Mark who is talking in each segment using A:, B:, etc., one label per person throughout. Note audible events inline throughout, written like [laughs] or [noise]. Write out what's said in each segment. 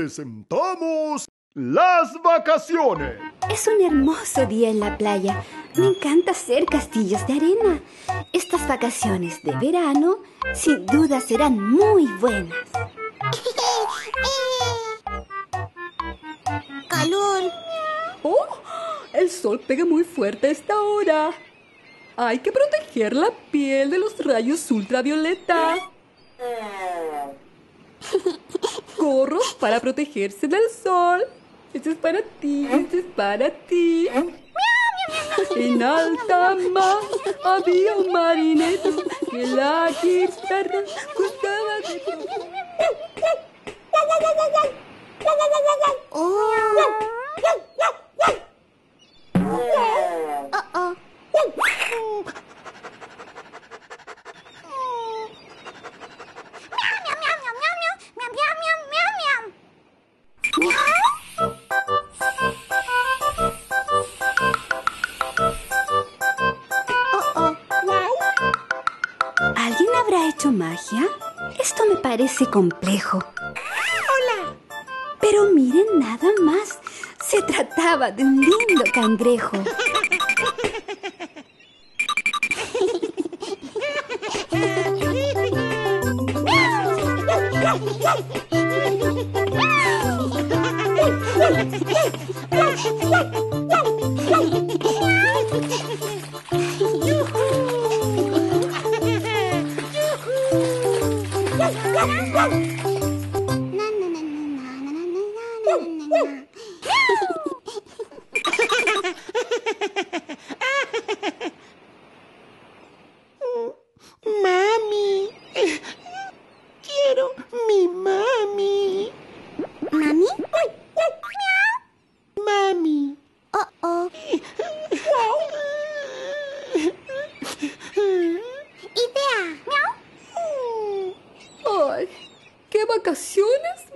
A: presentamos las vacaciones.
B: Es un hermoso día en la playa. Me encanta hacer castillos de arena. Estas vacaciones de verano sin duda serán muy buenas. [laughs]
C: Calor.
D: ¡Oh! El sol pega muy fuerte a esta hora. Hay que proteger la piel de los rayos ultravioleta. [laughs] Gorros para protegerse del sol. Este es para ti, este es para ti. En alta mar había un marinero que la guitarra gustaba de
C: Oh,
B: habrá hecho magia? Esto me parece complejo.
C: Hola.
B: Pero miren nada más. Se trataba de un lindo cangrejo. [laughs]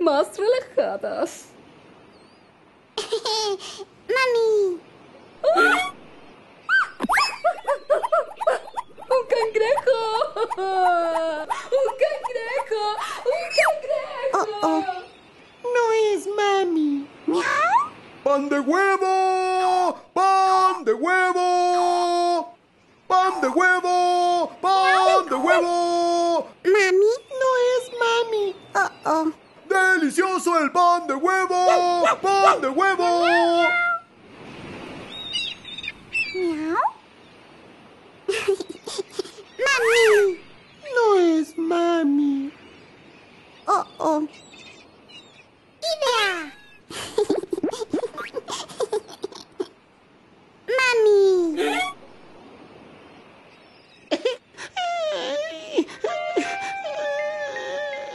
D: más relajadas!
C: Mami.
D: ¡Un cangrejo! ¡Un cangrejo! ¡Un cangrejo!
C: Oh, oh. No es mami.
A: ¡Pan de huevo! ¡Pan de huevo! ¡Pan de huevo! ¡Pan de huevo!
C: Mami no es mami. Oh, oh.
A: ¡Delicioso el pan de huevo! ¡Pan de huevo!
C: Miau. mami. No es mami. Oh, oh. Idea. mami.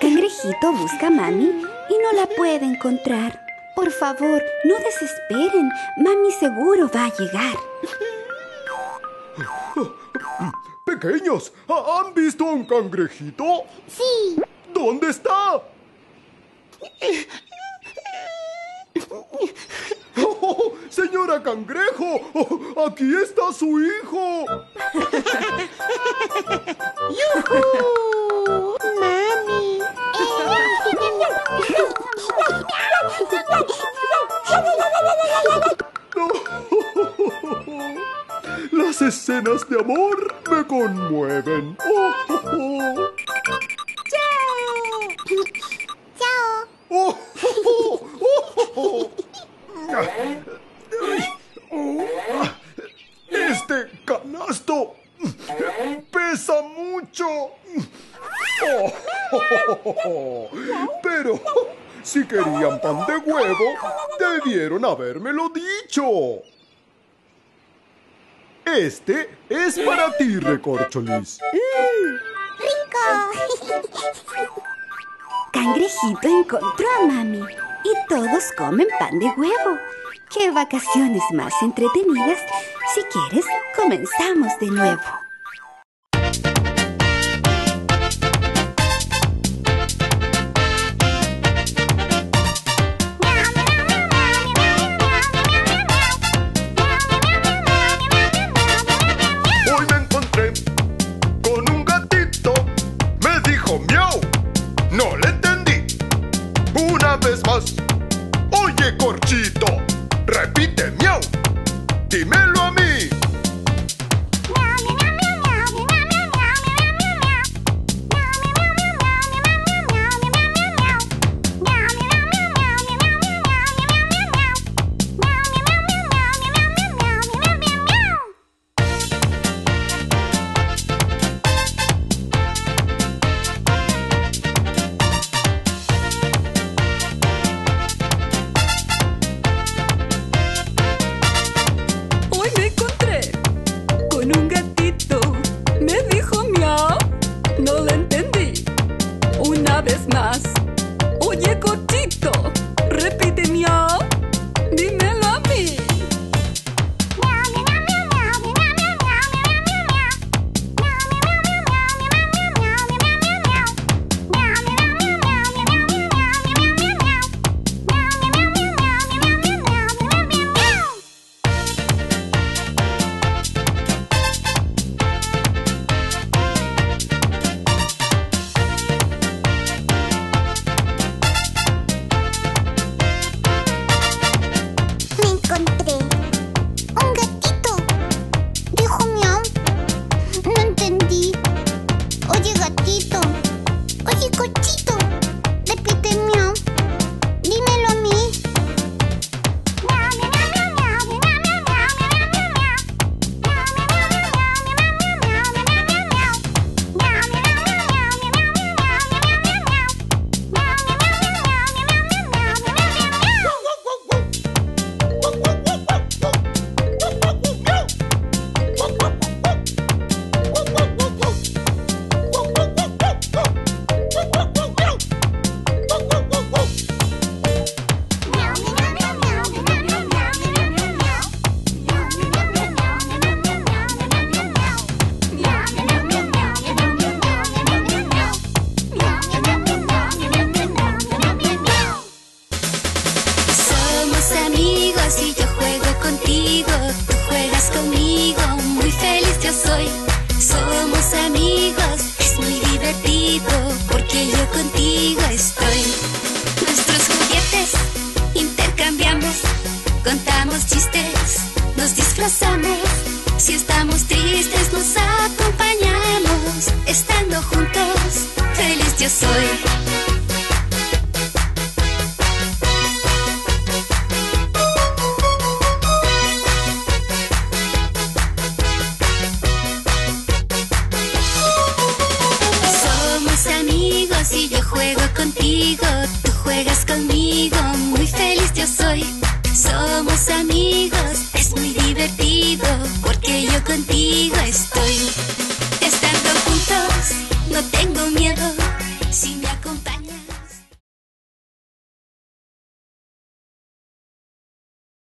B: Cangrejito busca Mami y no la puede encontrar. Por favor, no desesperen. Mami seguro va a llegar. [laughs]
A: Pequeños, ¿ha- ¿han visto un cangrejito?
C: Sí.
A: ¿Dónde está? Oh, señora cangrejo, oh, aquí está su hijo. [laughs] [laughs]
C: ¡Yujú!
A: escenas de amor me conmueven. Oh, oh, oh.
C: ¡Chao! ¡Chao!
A: Oh, oh, oh! este canasto pesa mucho. Oh, Pero si querían pan de huevo, debieron habérmelo dicho. Este es para ti, recorcholis.
C: Mm, ¡Rico!
B: Cangrejito encontró a mami y todos comen pan de huevo. ¡Qué vacaciones más entretenidas! Si quieres, comenzamos de nuevo.
E: México. contigo estoy. Nuestros juguetes intercambiamos, contamos chistes, nos disfrazamos. Si estamos tristes, nos acompañamos. Estando juntos, feliz yo soy. somos amigas.